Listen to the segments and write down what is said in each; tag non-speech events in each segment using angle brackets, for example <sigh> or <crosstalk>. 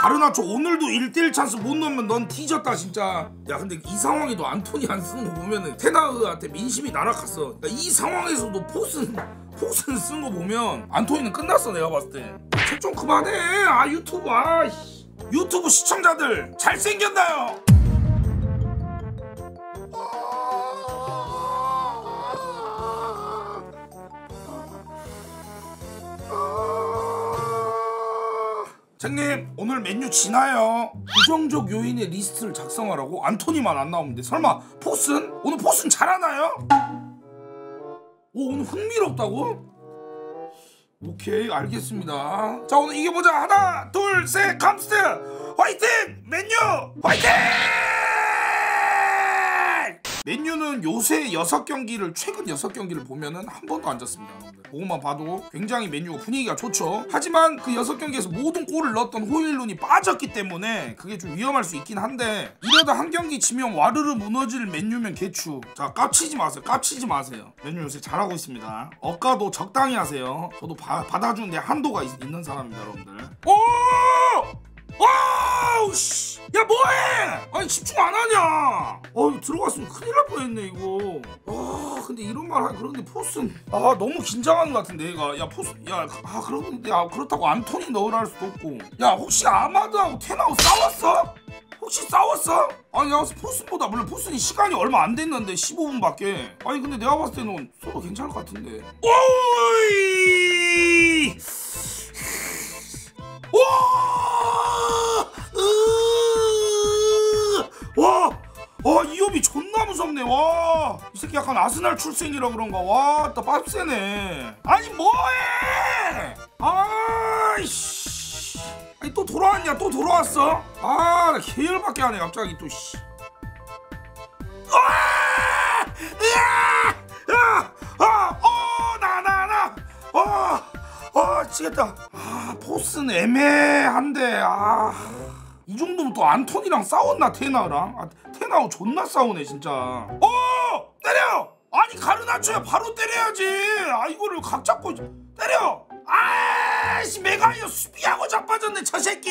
가르나초 오늘도 1대1 찬스 못 넣으면 넌 뒤졌다 진짜 야 근데 이 상황에도 안토니 안 쓰는 거 보면은 테나흐한테 민심이 날아갔어 그러니까 이 상황에서도 포슨 포슨 쓴 거 보면 안토니는 끝났어 내가 봤을 때책좀 그만해 아 유튜브 아 씨. 유튜브 시청자들 잘생겼나요? 책님 오늘 맨유 지나요. 부정적 요인의 리스트를 작성하라고 안토니만 안 나오는데. 설마 포슨? 오늘 포슨 잘하나요? 오 오늘 흥미롭다고? 오케이 알겠습니다. 자 오늘 이겨보자. 하나 둘셋 감스트! 화이팅! 맨유! 화이팅 맨유는 요새 6경기를 최근 6경기를 보면은 한 번도 안 졌습니다. 그것만 봐도 굉장히 맨유가 분위기가 좋죠. 하지만 그 6경기에서 모든 골을 넣었던 호일룬이 빠졌기 때문에 그게 좀 위험할 수 있긴 한데 이러다 한 경기 지면 와르르 무너질 맨유면 개추. 자 깝치지 마세요. 깝치지 마세요. 맨유 요새 잘하고 있습니다. 억까도 적당히 하세요. 저도 바, 받아주는데 한도가 있, 있는 사람입니다 여러분들. 오! wow 씨! 야 뭐해! 아니 집중 안 하냐? 어 들어갔으면 큰일 날 뻔했네 이거. 아 근데 이런 말 하기 그런데 포슨은 아 너무 긴장하는 것 같은데 얘가 야 포슨 야아 근데 아 그렇다고 안토니 넣으라 할 수도 없고 야 혹시 아마드하고 텐하흐하고 싸웠어? 혹시 싸웠어? 아니 내가 포스보다 물론 포스는 시간이 얼마 안 됐는데 15분밖에 아니 근데 내가 봤을 때는 서로 괜찮을 것 같은데 오이 와! 와, 이업이 존나 무섭네, 와! 이 새끼 약간 아스날 출생이라 그런가, 와, 또 빡세네. 아니, 뭐해! 아이씨. 아니, 또 돌아왔냐, 또 돌아왔어? 아, 나 계열밖에 안 해, 갑자기 또, 씨. 아! 으아! 아! 아! 어, 나, 나, 나! 어! 어, 치겠다. 아, 포스는 애매한데, 아. 이 정도면 또 안토니랑 싸웠나 테나랑? 아, 테나하고 존나 싸우네 진짜. 어! 때려! 아니 가르나초야 바로 때려야지. 아 이거를 각 잡고 때려 아씨 메가이어 수비하고 자빠졌네 저 새끼.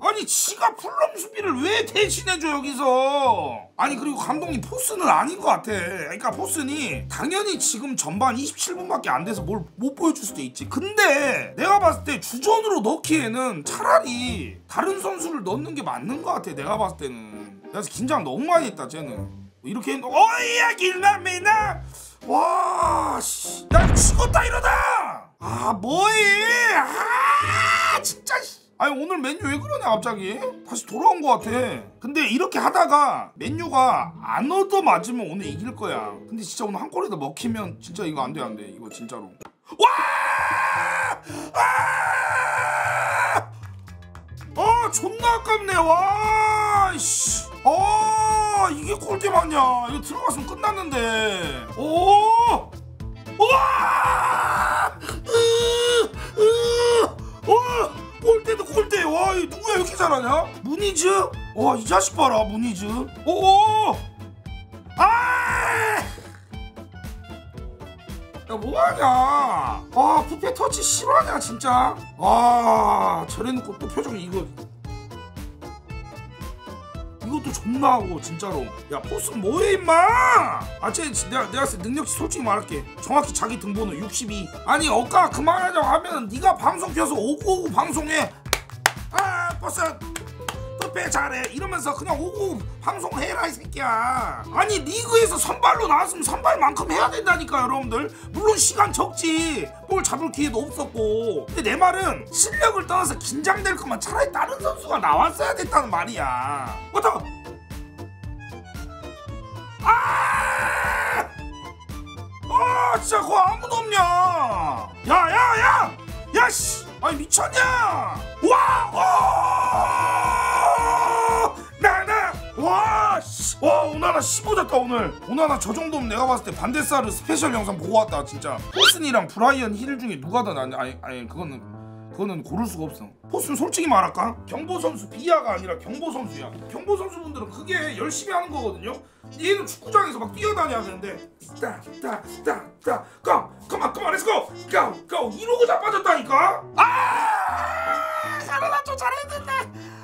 아니 지가 풀럼 수비를 왜 대신해줘 여기서? 아니 그리고 감독님 포스는 아닌 것 같아. 그러니까 포스는 당연히 지금 전반 27분밖에 안 돼서 뭘 못 보여줄 수도 있지. 근데 내가 봤을 때 주전으로 넣기에는 차라리 다른 선수를 넣는 게 맞는 것 같아 내가 봤을 때는. 그래서 긴장 너무 많이 했다 쟤는. 이렇게 했는데 어이야 길남이나! 와씨. 야 이거 죽었다 이러다 아 뭐해? 아 진짜 아니 오늘 맨유 왜 그러냐 갑자기? 다시 돌아온 것 같아. 근데 이렇게 하다가 맨유가 안 얻어 맞으면 오늘 이길 거야. 근데 진짜 오늘 한 골이더 먹히면 진짜 이거 안 돼 안 돼 이거 진짜로. 와! 아! 아 존나 아깝네 와 씨. 아 이게 꼴대 맞냐? 이거 들어갔으면 끝났는데. 오! 와! 와! 골대도 골대. 와, 이 누구야 이렇게 잘하냐? 무니즈? 와, 이 자식 봐라, 무니즈. 오! 아! 야, 뭐하냐? 아, 푸페 터치 실화냐, 진짜? 아, 저래놓고 또 표정이 이거. 존나 하고 진짜로. 야 포스 뭐해 임마? 아쟤 내가 내가 능력치 솔직히 말할게. 정확히 자기 등번호 62 아니 어까 그만하자고 하면은 네가 방송 켜서 오고오고 방송해. 아 버스 뚝배 잘해. 이러면서 그냥 오고 방송해라 이 새끼야. 아니 리그에서 선발로 나왔으면 선발만큼 해야 된다니까 여러분들. 물론 시간 적지. 볼 잡을 기회도 없었고. 근데 내 말은 실력을 떠나서 긴장될 거면 차라리 다른 선수가 나왔어야 됐다는 말이야. 아! 아 진짜 그거 아무도 없냐? 야야야! 야씨! 아니 미쳤냐? 와! 오나나! 와 씨. 와 오나나 오졌다 오늘. 오나나 저 정도면 내가 봤을 때 반데사르 스페셜 영상 보고 왔다 진짜. 포슨이랑 브라이언 힐 중에 누가 더 낫냐? 아니 아니 그거는 그거는 고를 수가 없어. 포슨은 솔직히 말할까? 경보 선수 비하가 아니라 경보 선수야. 경보 선수분들은 그게 열심히 하는 거거든요. 얘는 축구장에서 막 뛰어다녀야 되는데 따따따따 go! come on come on let's go! go! go! 이러고 자빠졌다니까? 아! 가르나초 잘했는데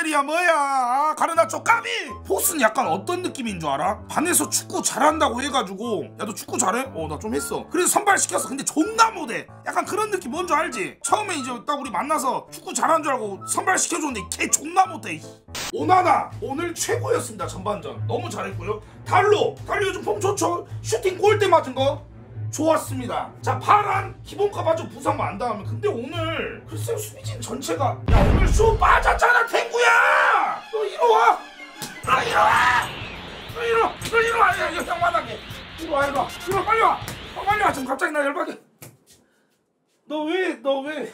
소리야 뭐야? 아, 가르나초 까비! 포슨은 약간 어떤 느낌인 줄 알아? 반에서 축구 잘한다고 해가지고. 야 너 축구 잘해? 어 나 좀 했어. 그래서 선발시켰어 근데 존나 못해. 약간 그런 느낌 뭔 줄 알지? 처음에 이제 딱 우리 만나서 축구 잘한 줄 알고 선발시켜줬는데 걔 존나 못해 오나나 오늘 최고였습니다 전반전. 너무 잘했고요. 달로 달로 요즘 폼 좋죠? 슈팅 골대 맞은 거 좋았습니다. 자 파란 기본값 아주 부상만 안 당하면 근데 오늘 글쎄요 수비진 전체가 야 오늘 수 빠졌잖아 탱구야 너 이리 와. 너 이리 와. 너 이리 와. 너 이리 와. 야, 야, 형만하게 이리 와 이리 와. 이리 와 빨리 와. 어, 빨리 와. 지금 갑자기 나 열받게. 너 왜 너 왜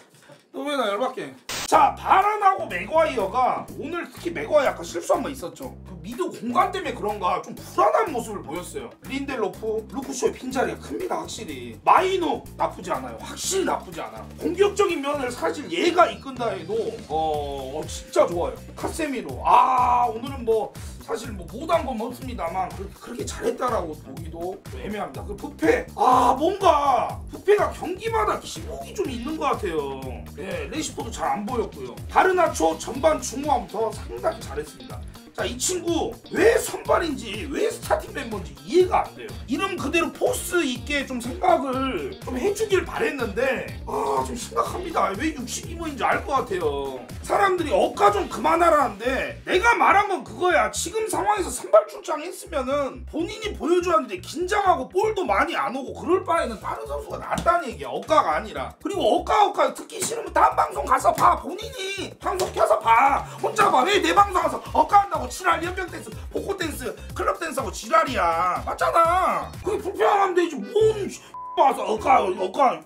너 왜 나 열받게? 자 바란하고 맥과이어가 오늘 특히 맥과이 아까 실수 한 번 있었죠. 그 미드 공간 때문에 그런가 좀 불안한 모습을 보였어요. 린델로프, 루크쇼의 빈자리가 큽니다 확실히. 마이노 나쁘지 않아요. 확실히 나쁘지 않아. 공격적인 면을 사실 얘가 이끈다 해도 어, 어, 진짜 좋아요. 카세미로 아 오늘은 뭐 사실 뭐 못한 건 없습니다만 그렇게, 그렇게 잘했다라고 보기도 좀 애매합니다. 그 브페 아 뭔가 브페가 경기마다 기복이 좀 있는 것 같아요. 예 래시포드도 잘 안 보였고요. 가르나초 전반 중후반부터 상당히 잘했습니다. 자, 이 친구 왜 선발인지 왜 스타팅 멤버인지 이해가 안 돼요. 이름 그대로 포스 있게 좀 생각을 좀 해주길 바랬는데 아 좀 심각합니다. 왜 62번인지 알 것 같아요. 사람들이 억까 좀 그만하라는데 내가 말한 건 그거야. 지금 상황에서 선발 출장했으면은 본인이 보여줘야 하는데 긴장하고 볼도 많이 안 오고 그럴 바에는 다른 선수가 낫다는 얘기야. 억까가 아니라. 그리고 억까 억까 듣기 싫으면 다른 방송 가서 봐. 본인이 방송 켜서 봐. 혼자 봐. 왜 내 방송 가서 억까 한다고 지랄 연병 댄스, 복고 댄스, 클럽 댄스하고 지랄이야. 맞잖아. 그게 불편하면 되지. 뭔 와서 억가.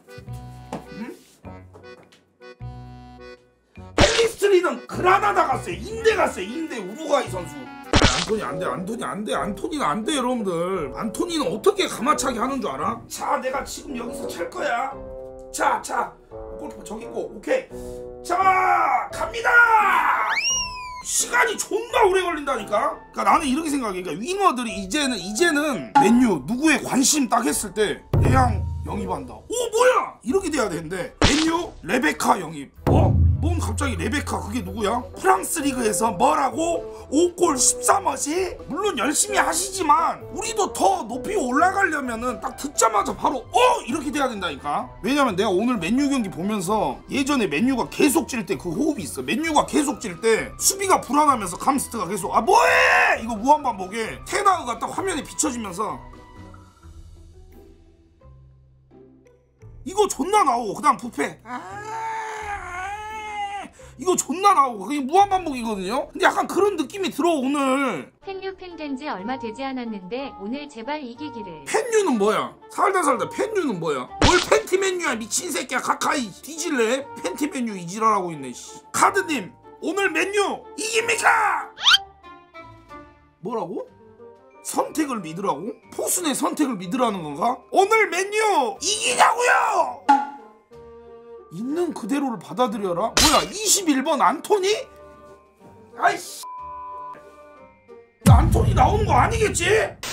응? 펠리스트리는 그라나다 갔어요. 인대 갔어요. 인대 우루과이 선수. 안토니 안돼 안토니 안돼 안토니는 안돼 여러분들 안토니는 어떻게 가마차기 하는 줄 알아? 자 내가 지금 여기서 찰 거야 자 자 골키퍼 저기 있고 오케이. 자 갑니다! 시간이 존나 오래 걸린다니까? 그러니까 나는 이렇게 생각해. 그러니까 윙어들이 이제는 이제는 맨유 누구의 관심 딱 했을 때 대양 영입한다. 오 뭐야! 이렇게 돼야 되는데. 맨유 레베카 영입. 어? 뭔 갑자기 레베카 그게 누구야? 프랑스 리그에서 뭐라고? 5골 13어시? 물론 열심히 하시지만 우리도 더 높이 올라가려면은 딱 듣자마자 바로 어? 이렇게 돼야 된다니까 왜냐면 내가 오늘 맨유 경기 보면서 예전에 맨유가 계속 질 때 그 호흡이 있어 맨유가 계속 질 때 수비가 불안하면서 감스트가 계속 아 뭐해? 이거 무한반복에 테나우가 딱 화면에 비춰지면서 이거 존나 나오고 그 다음 부패 아 이거 존나 나오고 그게 무한반복이거든요 근데 약간 그런 느낌이 들어 오늘 팬류 팬된 지 얼마 되지 않았는데 오늘 제발 이기기를. 팬유는 뭐야 살다 살다 팬유는 뭐야 뭘 팬티 맨유야 미친 새끼야 가까이 뒤질래 팬티 맨유 이지랄하고 있네 씨. 카드님 오늘 맨유 이깁니까 뭐라고? 선택을 믿으라고? 포순의 선택을 믿으라는 건가? 오늘 맨유 이기냐고요! 있는 그대로를 받아들여라. 뭐야 21번 안토니? 아이씨. 야, 안토니 나오는 거 아니겠지?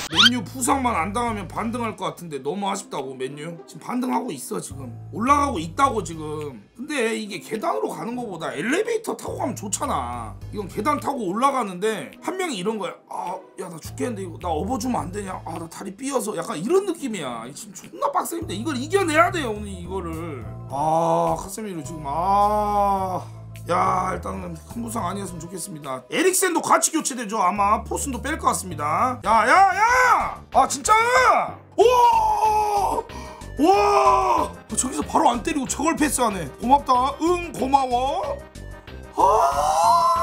맨유 부상만 안 당하면 반등할 것 같은데 너무 아쉽다고 맨유? 지금 반등하고 있어 지금. 올라가고 있다고 지금. 근데 이게 계단으로 가는 것보다 엘리베이터 타고 가면 좋잖아. 이건 계단 타고 올라가는데 한 명이 이런 거야. 아 야 나 죽겠는데 이거 나 업어주면 안 되냐? 아 나 다리 삐어서. 약간 이런 느낌이야. 지금 존나 빡세는데 이걸 이겨내야 돼요 오늘 이거를. 아 카세미로 지금 아 야 일단은 큰 부상 아니었으면 좋겠습니다. 에릭센도 같이 교체되죠. 아마 포슨도 뺄 것 같습니다. 야야야! 아 진짜! 오 와 저기서 바로 안 때리고 저걸 패스하네. 고맙다. 응 고마워. 아!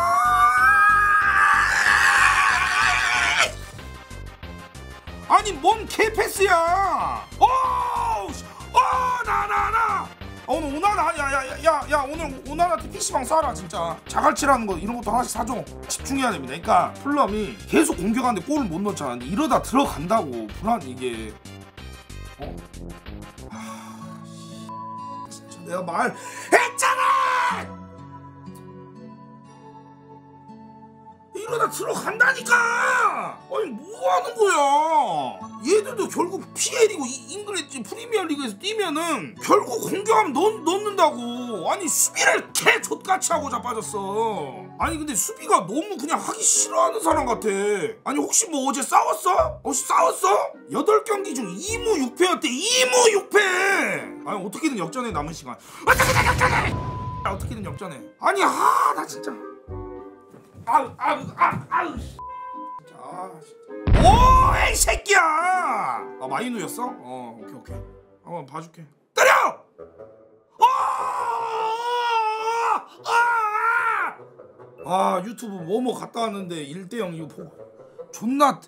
아니 뭔 개패스야? 어어나나나 오늘 오나나 야야야야 오늘 오나나한테 PC방 쏴라 진짜. 자갈치라는 거 이런 것도 하나씩 사줘. 집중해야 됩니다. 그러니까 풀럼이 계속 공격하는데 골을 못 넣잖아 이러다 들어간다고. 불안 이게. 어? 아, 진짜 내가 말했잖아! 이러다 들어간다니까 아니 뭐 하는 거야? 얘들도 결국 PL이고 잉글리시 프리미어리그에서 뛰면은 결국 공격하면 넣, 넣는다고. 아니 수비를 개 족같이 하고 자빠졌어. 아니 근데 수비가 너무 그냥 하기 싫어하는 사람 같아. 아니 혹시 뭐 어제 싸웠어? 혹시 싸웠어? 8경기 중 2무 6패였대 2무 6패! 아니 어떻게든 역전해 남은 시간. 어떻게든 역전해! 아, 어떻게든 역전해. 아니 아 나 진짜. 아우 아우 아우 아우 아, 진짜. 오이 새끼야 아 마이누였어? 어 오케이 오케이 한번 봐줄게 때려 아! 아 유튜브 뭐뭐 갔다 왔는데 1대0 이거 보 존나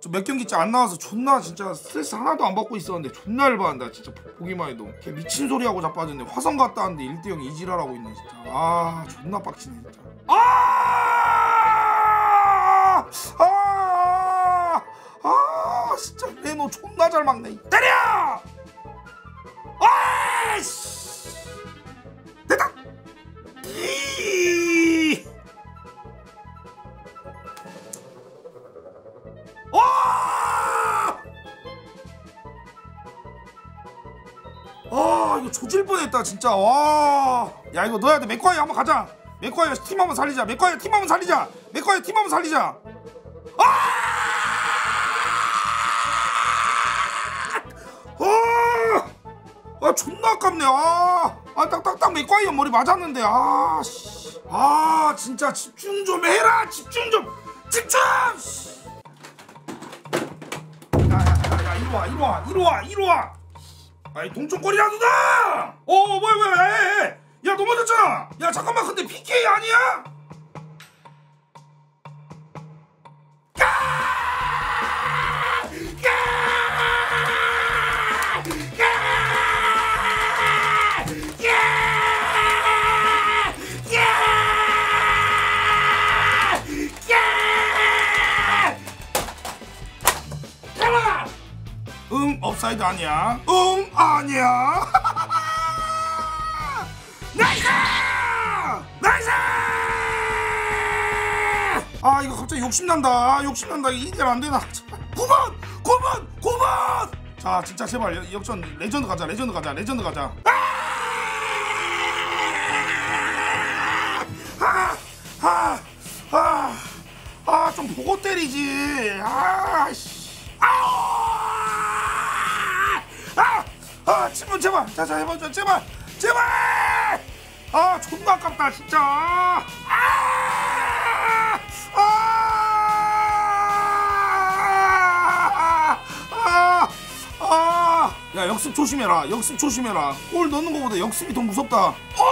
저몇 경기째 안 나와서 존나 진짜 스트레스 하나도 안 받고 있었는데 존나 열받는다 진짜 보- 보기만 해도 걔 미친 소리 하고 자빠졌네 화성 갔다 왔는데 1대0 이지랄하고 있네 진짜 아 존나 빡치네 진짜 아! 아! 잘 막네 때려! 아이씨 됐다! 아 이거 조질 뻔했다 진짜 와. 야 이거 넣어야 돼. 맥과이 한번 가자. 맥과이 팀 한번 살리자. 맥과이 팀 한번 살리자. 맥과이 팀 한번 살리자. 아! 아! 아 존나 아깝네. 아, 아 딱딱딱 맥과이 머리 맞았는데. 아, 씨. 아 진짜 집중 좀 해라. 집중 좀. 집중. 씨. 야야야 이리 와 이리 와 이리 와 이리 와 아이 동쪽거리라도 다! 어 뭐야 뭐야. 야 넘어졌잖아 야 잠깐만 근데 PK 아니야? 응 오프사이드 아니야. 응 아니야. <laughs> nice! nice! 아 이거 갑자기 욕심난다. 욕심난다. 이게 안되나. 9번 9번 9번 자 진짜 제발 여- 역전 레전드 가자. 레전드 가자. 레전드 가자. 아아아아좀 보고 때리지. 아씨 아! 아, 친분 제발. 자, 자, 해보자. 제발. 제발! 아, 존나 아깝다, 진짜. 아! 아! 아! 아! 야, 역습 조심해라. 역습 조심해라. 골 넣는 거보다 역습이 더 무섭다. 어! 어!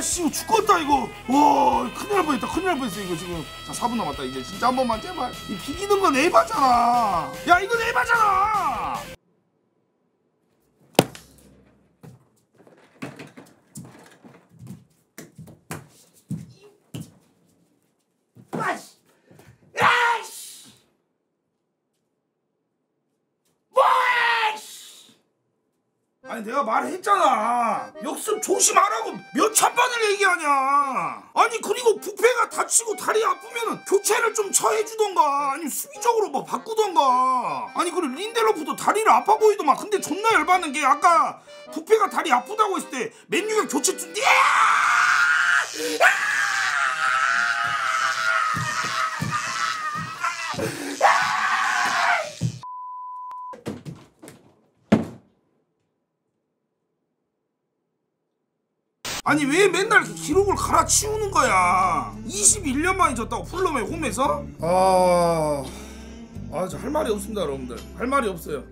와, 씨, 이거 죽겠다, 이거. 와, 큰일 날 뻔했다, 큰일 날 뻔했어, 이거 지금. 자, 4분 남았다, 이제. 진짜 한 번만, 제발. 이 비기는 건 에바잖아. 야, 이건 에바잖아. 아이씨! 아이씨! 뭐야, 씨! 내가 말했잖아. 역습 조심하라고 몇 천 번을 얘기하냐? 아니 그리고 부패가 다치고 다리 아프면은 교체를 좀 처해주던가 아니 수비적으로 뭐 바꾸던가. 아니 그리고 린델로프도 다리를 아파 보이더만. 근데 존나 열받는 게 아까 부패가 다리 아프다고 했을 때 맨유가 교체 좀 아니 왜 맨날 기록을 갈아치우는 거야 21년 만에 졌다고 풀럼의 홈에서? 아... 아, 저할 말이 없습니다, 여러분들. 할 말이 없어요.